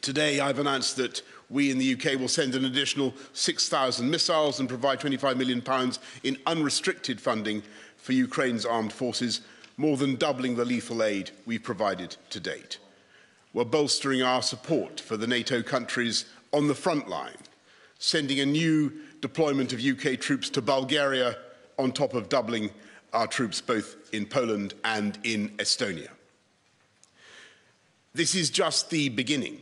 Today, I've announced that we in the UK will send an additional 6,000 missiles and provide £25 million in unrestricted funding for Ukraine's armed forces, more than doubling the lethal aid we've provided to date. We're bolstering our support for the NATO countries on the front line, sending a new deployment of UK troops to Bulgaria on top of doubling our troops both in Poland and in Estonia. This is just the beginning.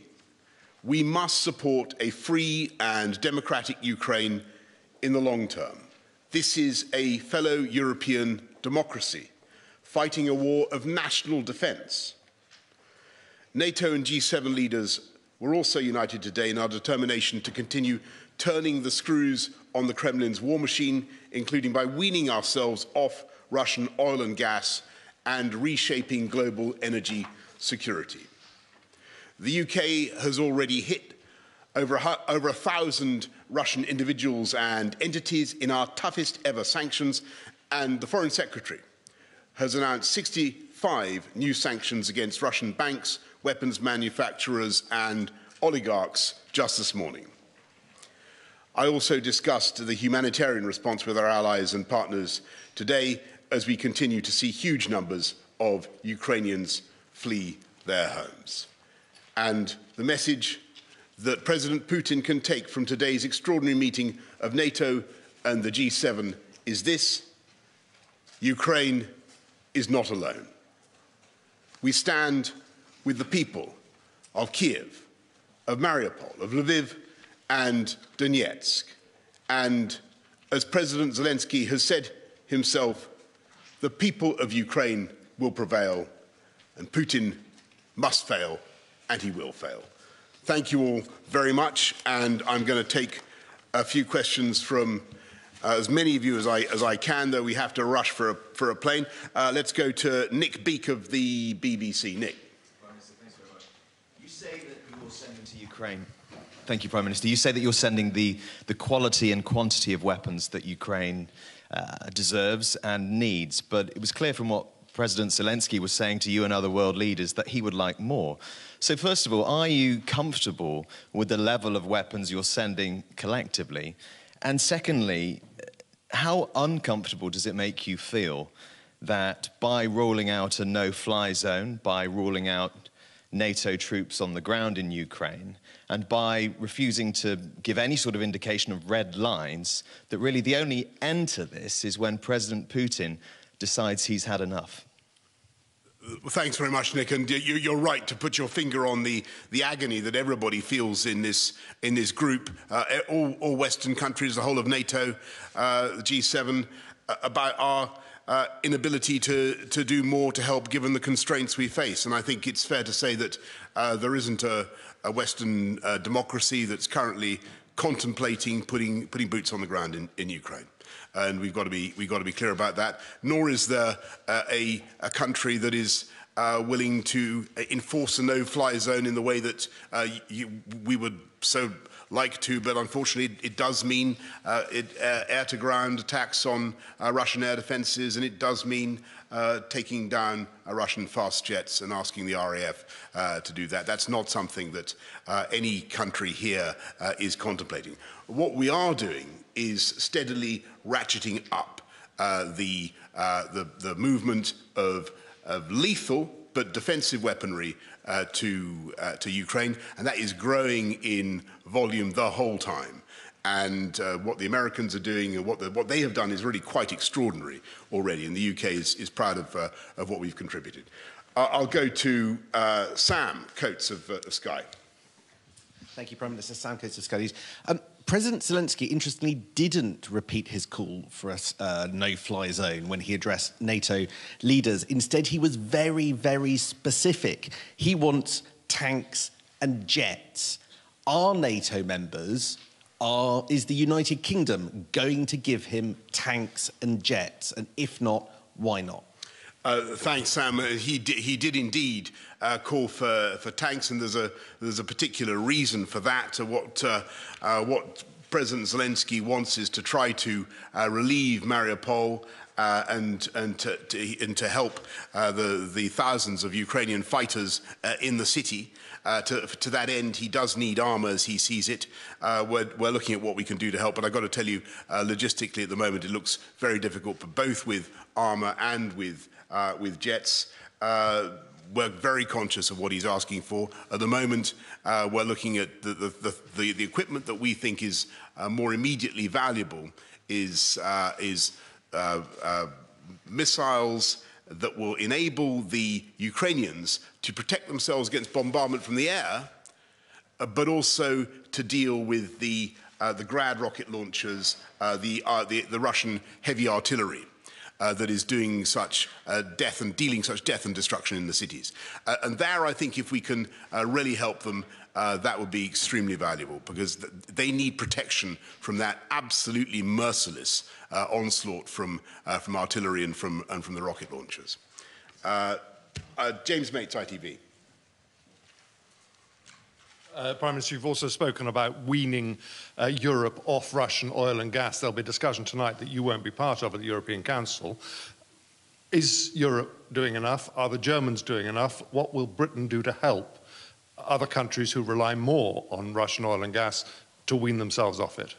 We must support a free and democratic Ukraine in the long term. This is a fellow European democracy fighting a war of national defence. NATO and G7 leaders were also united today in our determination to continue turning the screws on the Kremlin's war machine, including by weaning ourselves off Russian oil and gas and reshaping global energy security. The UK has already hit over a, over a thousand Russian individuals and entities in our toughest ever sanctions, and the Foreign Secretary has announced 65 new sanctions against Russian banks, weapons manufacturers, and oligarchs just this morning. I also discussed the humanitarian response with our allies and partners today as we continue to see huge numbers of Ukrainians flee their homes. And the message that President Putin can take from today's extraordinary meeting of NATO and the G7 is this Ukraine is not alone. We stand with the people of Kiev, of Mariupol, of Lviv, and Donetsk. And as President Zelensky has said himself, the people of Ukraine will prevail, and Putin must fail and he will fail. Thank you all very much, and I'm going to take a few questions from uh, as many of you as I, as I can, though we have to rush for a, for a plane. Uh, let's go to Nick Beake of the BBC. Nick. Prime Minister, thanks very much. You say that you're sending to Ukraine. Thank you, Prime Minister. You say that you're sending the, the quality and quantity of weapons that Ukraine uh, deserves and needs, but it was clear from what President Zelensky was saying to you and other world leaders that he would like more. So, first of all, are you comfortable with the level of weapons you're sending collectively? And secondly, how uncomfortable does it make you feel that by rolling out a no fly zone, by ruling out NATO troops on the ground in Ukraine, and by refusing to give any sort of indication of red lines, that really the only end to this is when President Putin decides he's had enough? Thanks very much, Nick. And you're right to put your finger on the, the agony that everybody feels in this, in this group, uh, all, all, Western countries, the whole of NATO, uh, the G7, uh, about our uh, inability to, to do more to help given the constraints we face. And I think it's fair to say that uh, there isn't a, a Western uh, democracy that's currently contemplating putting, putting boots on the ground in, in Ukraine and we've got to be, we've got to be clear about that. Nor is there uh, a, a country that is uh, willing to enforce a no-fly zone in the way that uh, you, we would so like to, but unfortunately it, it does mean uh, uh, air-to-ground attacks on uh, Russian air defences, and it does mean uh, taking down uh, Russian fast jets and asking the RAF uh, to do that. That's not something that uh, any country here uh, is contemplating. What we are doing is steadily ratcheting up uh, the, the, the, movement of, of lethal but defensive weaponry uh, to, uh, to Ukraine, and that is growing in volume the whole time. And uh, what the Americans are doing and what, the, what they have done is really quite extraordinary already, and the UK is, is proud of, uh, of what we've contributed. I'll go to uh, Sam Coates of, uh, of Sky. Thank you, Prime Minister. Sam Coates Um, President Zelensky, interestingly, didn't repeat his call for a uh, no fly zone when he addressed NATO leaders. Instead, he was very, very specific. He wants tanks and jets. Our NATO members are, is the United Kingdom going to give him tanks and jets? And if not, why not? Uh, thanks, Sam. Uh, he, di he did indeed uh, call for, for tanks, and there's a, there's a particular reason for that. Uh, what, uh, uh, what President Zelensky wants is to try to relieve Mariupol uh, and, and, to, to, and to help uh, the, the thousands of Ukrainian fighters uh, in the city. Uh, to, to, that end, he does need armor as he sees it. Uh, we're, we're, looking at what we can do to help, but I've got to tell you, uh, logistically at the moment, it looks very difficult, for both with armor and with, with jets. we're very conscious of what he's asking for. At the moment, we're looking at the, the, the, the, equipment that we think is more immediately valuable is, is uh, uh, missiles that will enable the Ukrainians to protect themselves against bombardment from the air, uh, but also to deal with the, uh, the Grad rocket launchers, uh, the, uh, the, the, Russian heavy artillery. That is doing such death and dealing such death and destruction in the cities. and there, I think, if we can really help them uh, that would be extremely valuable because th they need protection from that absolutely merciless uh, onslaught from, uh, from artillery and from, and from the rocket launchers. Uh, uh, James Mates, ITV. Uh, Prime Minister, you've also spoken about weaning uh, Europe off Russian oil and gas. There'll be discussion tonight that you won't be part of at the European Council. Is Europe doing enough? Are the Germans doing enough? What will Britain do to help other countries who rely more on Russian oil and gas to wean themselves off it?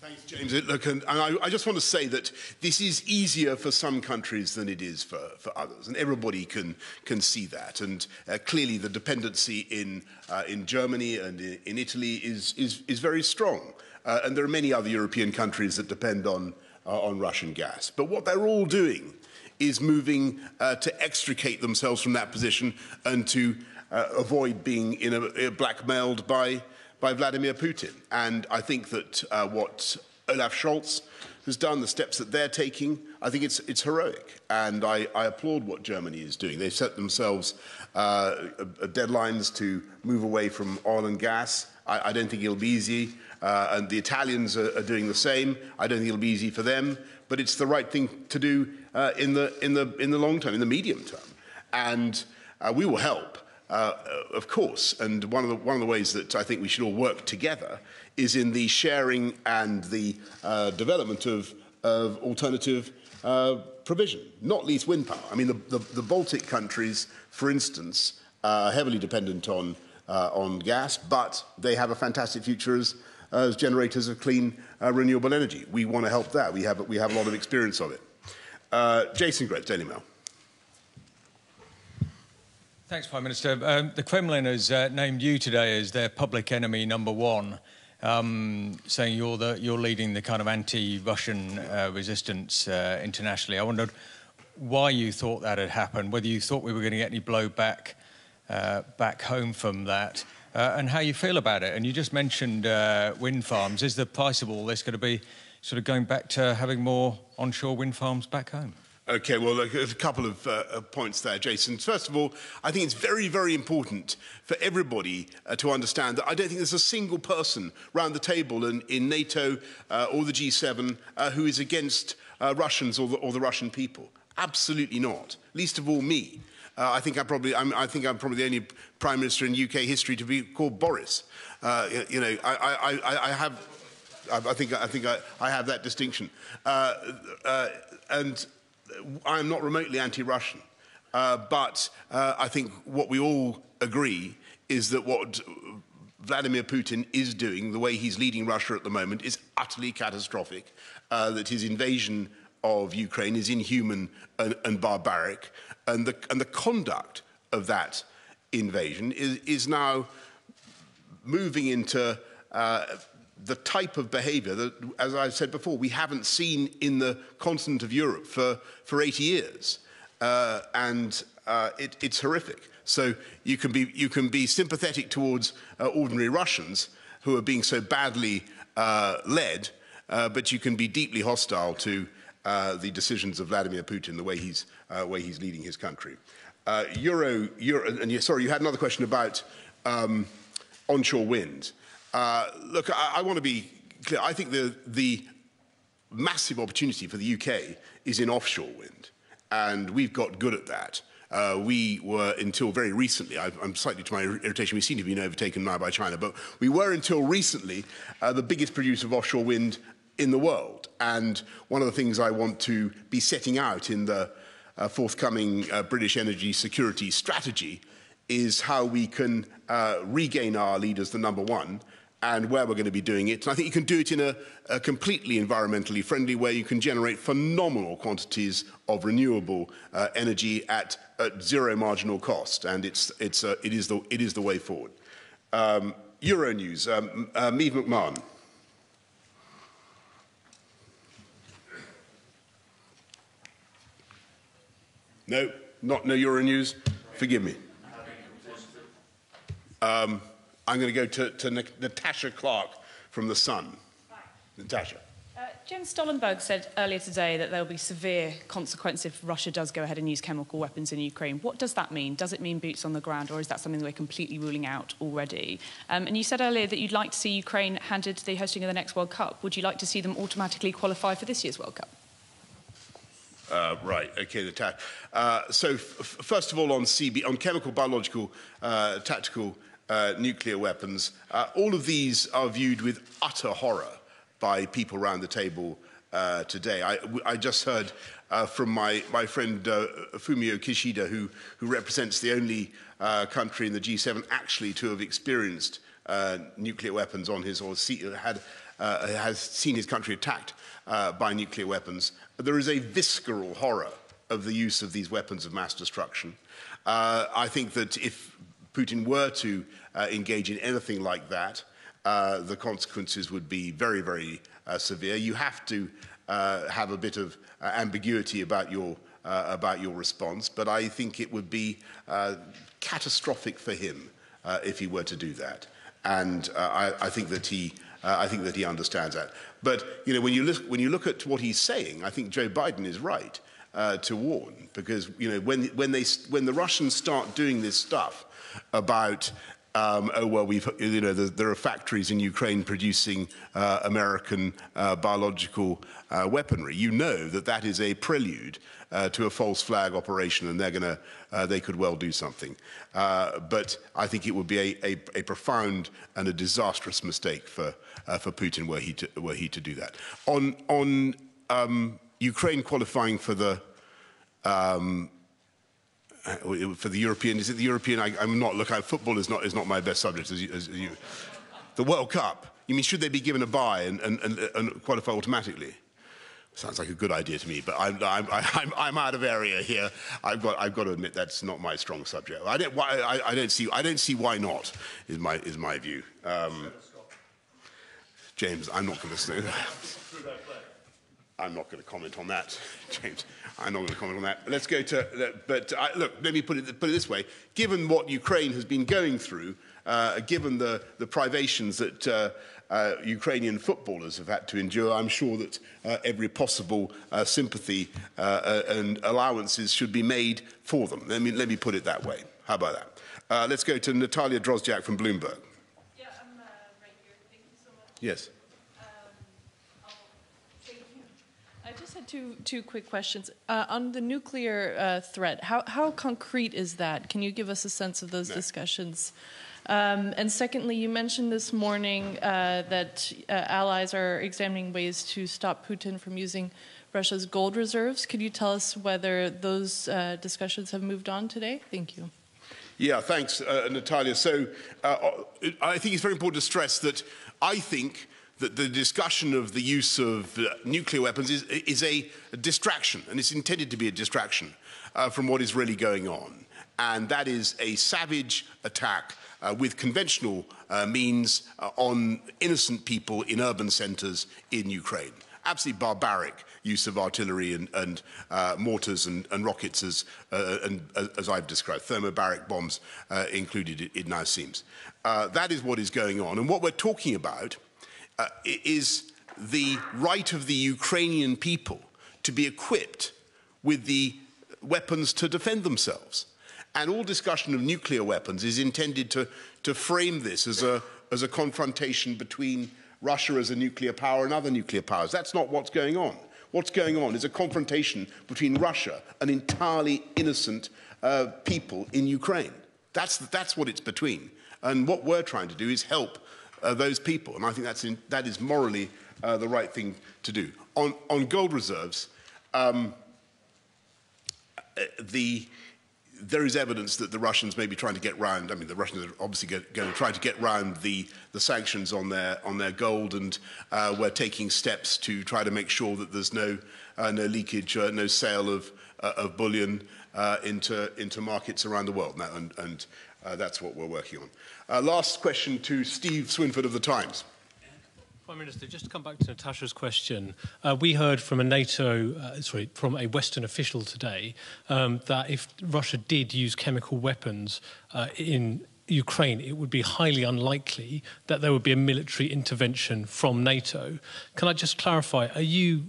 Thanks, James. Look, and I, I, just want to say that this is easier for some countries than it is for, for others, and everybody can, can see that. And uh, clearly, the dependency in, uh, in Germany and in, in, Italy is, is, is very strong. Uh, and there are many other European countries that depend on, uh, on Russian gas. But what they're all doing is moving uh, to extricate themselves from that position and to uh, avoid being in a, blackmailed by, by Vladimir Putin. And I think that uh, what Olaf Scholz has done, the steps that they're taking, I think it's, it's heroic. And I, I applaud what Germany is doing. They've set themselves uh, deadlines to move away from oil and gas. I, I don't think it'll be easy. Uh, and the Italians are, are, doing the same. I don't think it'll be easy for them, but it's the right thing to do uh, in, the, in, the, in the long term, in the medium term. And uh, we will help. Uh, of course, and one of, the, one of the ways that I think we should all work together is in the sharing and the uh, development of, of alternative uh, provision, not least wind power. I mean, the, the, the Baltic countries, for instance, are heavily dependent on, uh, on gas, but they have a fantastic future as, as generators of clean uh, renewable energy. We want to help that. We have, we have a lot of experience of it. Uh, Jason Gretz, Daily Mail. Thanks, Prime Minister. Um, the Kremlin has uh, named you today as their public enemy number one, um, saying you're, the, you're leading the kind of anti-Russian uh, resistance uh, internationally. I wondered why you thought that had happened, whether you thought we were going to get any blowback uh, back home from that, uh, and how you feel about it. And you just mentioned uh, wind farms. Is the price of all this going to be sort of going back to having more onshore wind farms back home? Okay, well, a couple of uh, points there, Jason. First of all, I think it's very, very important for everybody uh, to understand that I don't think there's a single person round the table in, in NATO uh, or the G7 uh, who is against uh, Russians or the, or the, Russian people. Absolutely not. Least of all me. Uh, I think I'm probably I'm, i think I'm probably the only prime minister in UK history to be called Boris. you know, I, I, I have. I think I think I, I have that distinction, and I'm not remotely anti-Russian, uh, but uh, I think what we all agree is that what Vladimir Putin is doing, the way he's leading Russia at the moment, is utterly catastrophic, uh, that his invasion of Ukraine is inhuman and, and barbaric, and the, and the conduct of that invasion is, is now moving into uh, the type of behavior that, as I said before, we haven't seen in the continent of Europe for, for 80 years. Uh, and uh, it, it's horrific. So you can be, you can be sympathetic towards uh, ordinary Russians who are being so badly uh, led, uh, but you can be deeply hostile to uh, the decisions of Vladimir Putin, the way he's, way he's leading his country. Euro, Euro, and you, sorry, you had another question about um, onshore wind. Uh, look, I, I want to be clear. I think the, the massive opportunity for the UK is in offshore wind, and we've got good at that. Uh, we were until very recently, I, am slightly to my irritation, we seem to be overtaken now by China, but we were until recently uh, the biggest producer of offshore wind in the world. And one of the things I want to be setting out in the uh, forthcoming uh, British energy security strategy is how we can uh, regain our lead as the number one and where we're going to be doing it. And I think you can do it in a, a, completely environmentally friendly way. You can generate phenomenal quantities of renewable uh, energy at, at, zero marginal cost, and it's, it's, uh, it, is the, it is the way forward. Um, Euronews, um, uh, Méabh McMahon. No, not no Euronews. Forgive me. Um, I'm going to go to, to Natasha Clark from The Sun. Natasha. Uh, Jens Stoltenberg said earlier today that there will be severe consequences if Russia does go ahead and use chemical weapons in Ukraine. What does that mean? Does it mean boots on the ground, or is that something that we're completely ruling out already? Um, and you said earlier that you'd like to see Ukraine handed the hosting of the next World Cup. Would you like to see them automatically qualify for this year's World Cup? Uh, right. Okay. The ta- uh, so, first of all, on CB, on chemical, biological, uh, tactical uh, nuclear weapons. Uh, all of these are viewed with utter horror by people around the table uh, today. I, I, just heard uh, from my, my friend uh, Fumio Kishida, who, who represents the only uh, country in the G7 actually to have experienced nuclear weapons on his, or see, had, has seen his country attacked by nuclear weapons. There is a visceral horror of the use of these weapons of mass destruction. I think that if Putin were to uh, engage in anything like that, uh, the consequences would be very, very uh, severe. You have to uh, have a bit of uh, ambiguity about your, uh, about your response, but I think it would be catastrophic for him if he were to do that. And I, I, think that he, I think that he understands that. But you know, when you look, when you look at what he's saying, I think Joe Biden is right. Uh, to warn because you know when when they when the Russians start doing this stuff about um, oh well, we've you know there are factories in Ukraine producing uh, American uh, biological uh, weaponry. You know that that is a prelude uh, to a false flag operation, and they're to uh, they could well do something. Uh, but I think it would be a, a, a, profound and a disastrous mistake for for Putin were he to were he to do that. On on um, Ukraine qualifying for the um, for the European, is it the European? I, am not, look, I, football is not, is not my best subject as you, as you. The World Cup, you mean, should they be given a bye and, and, and, and qualify automatically? Sounds like a good idea to me, but I'm, I'm, I'm, I'm, out of area here. I've got, I've got to admit that's not my strong subject. I don't, why, I, I don't, see, I don't see why not, is my, is my view. Um, James, I'm not going to say that. I'm not going to comment on that, James. I'm not going to comment on that. Let's go to, but I, look, let me put it, put it this way. Given what Ukraine has been going through, uh, given the, the privations that uh, uh, Ukrainian footballers have had to endure, I'm sure that uh, every possible uh, sympathy uh, and allowances should be made for them. Let me, let me put it that way. How about that? let's go to Natalia Drozdiak from Bloomberg. Yeah, I'm right here. Thank you so much. Yes. Two, two quick questions. Uh, on the nuclear uh, threat, how, how concrete is that? Can you give us a sense of those no. discussions? Um, and secondly, you mentioned this morning uh, that uh, allies are examining ways to stop Putin from using Russia's gold reserves. Could you tell us whether those uh, discussions have moved on today? Thank you. Yeah, thanks, uh, Natalia. So I think it's very important to stress that I think that the discussion of the use of uh, nuclear weapons is, is a, distraction, and it's intended to be a distraction uh, from what is really going on. And that is a savage attack uh, with conventional uh, means uh, on innocent people in urban centers in Ukraine. Absolutely barbaric use of artillery and, and uh, mortars and, and, rockets, as, and, as I've described, thermobaric bombs included, it, it, now seems. that is what is going on. And what we're talking about uh, is the right of the Ukrainian people to be equipped with the weapons to defend themselves. And all discussion of nuclear weapons is intended to, to frame this as a, as a confrontation between Russia as a nuclear power and other nuclear powers. That's not what's going on. What's going on is a confrontation between Russia and entirely innocent uh, people in Ukraine. That's, that's what it's between. And what we're trying to do is help uh, those people. And I think that's in, that is morally uh, the right thing to do. On, on gold reserves, um, uh, the, there is evidence that the Russians may be trying to get round. I mean, the Russians are obviously get, going to try to get round the, the sanctions on their on their gold, and uh, we're taking steps to try to make sure that there's no uh, no leakage, uh, no sale of uh, of bullion uh, into into markets around the world. Now, and, and uh, that's what we're working on. last question to Steve Swinford of the Times. Prime Minister, just to come back to Natasha's question, uh, we heard from a NATO, uh, sorry, from a Western official today um, that if Russia did use chemical weapons uh, in Ukraine, it would be highly unlikely that there would be a military intervention from NATO. Can I just clarify? Are you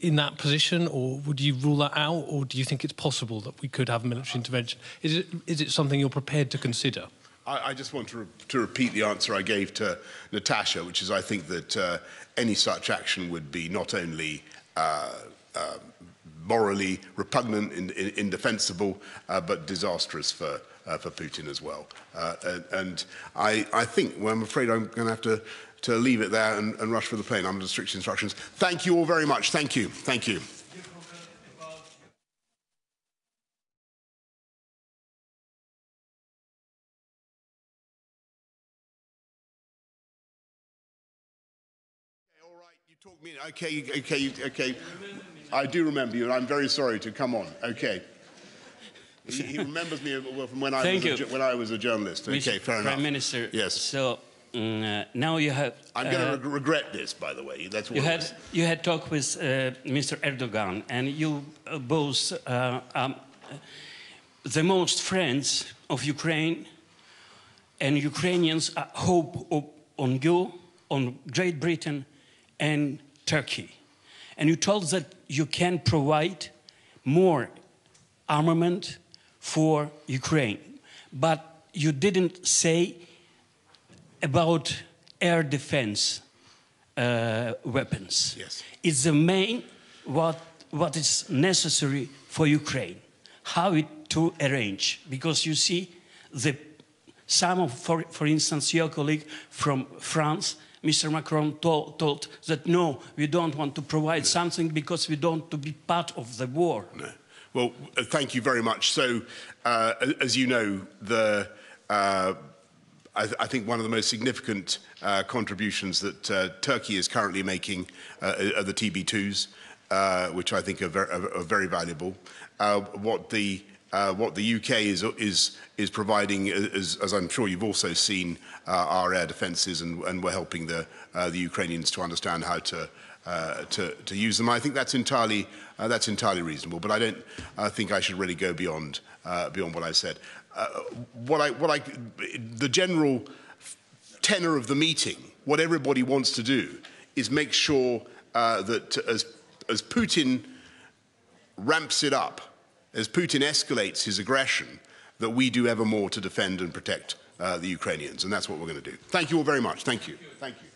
in that position, or would you rule that out, or do you think it's possible that we could have military intervention? Is it, is it something you're prepared to consider? I, I just want to, re to, repeat the answer I gave to Natasha, which is I think that uh, any such action would be not only uh, uh, morally repugnant, and in, indefensible, uh, but disastrous for, uh, for Putin as well. Uh, and, and I, I, think, well, I'm afraid I'm going to have to, to leave it there and, and rush for the plane. Under strict instructions. Thank you all very much. Thank you. Thank you. talk me. Okay, okay, okay. I do remember you, and I'm very sorry to come on. Okay. He, he remembers me uh, from when I, Thank was you. A, when I was a journalist. Okay, Mr. fair Prime enough. Minister. Yes. So mm, uh, now you have. I'm uh, going to re regret this, by the way. That's what you had you had talk with uh, Mr. Erdogan, and you uh, both uh, um, the most friends of Ukraine, and Ukrainians uh, hope on you, on Great Britain, and Turkey. And you told that you can provide more armament for Ukraine. But you didn't say about air defense uh, weapons. Yes. It's the main what, what is necessary for Ukraine. How it to arrange. Because you see, the, some of, for, for instance, your colleague from France Mr. Macron told, told, that no, we don't want to provide something because we don't want to be part of the war. No. Well, uh, thank you very much. So, uh, as you know, the uh, I, th I, think one of the most significant uh, contributions that uh, Turkey is currently making uh, are the TB2s, which I think are, ver are very valuable. what the uh, what the UK is, is, is providing, as, as I'm sure you've also seen, uh, our air defences, and, and, we're helping the, uh, the Ukrainians to understand how to, uh, to, to, use them. I think that's entirely, uh, that's entirely reasonable, but I don't think I should really go beyond, uh, beyond what I said. What I, what I, the general tenor of the meeting, what everybody wants to do, is make sure that as, as Putin ramps it up, as Putin escalates his aggression, that we do ever more to defend and protect uh, the Ukrainians. And that's what we're going to do. Thank you all very much. Thank you. Thank you.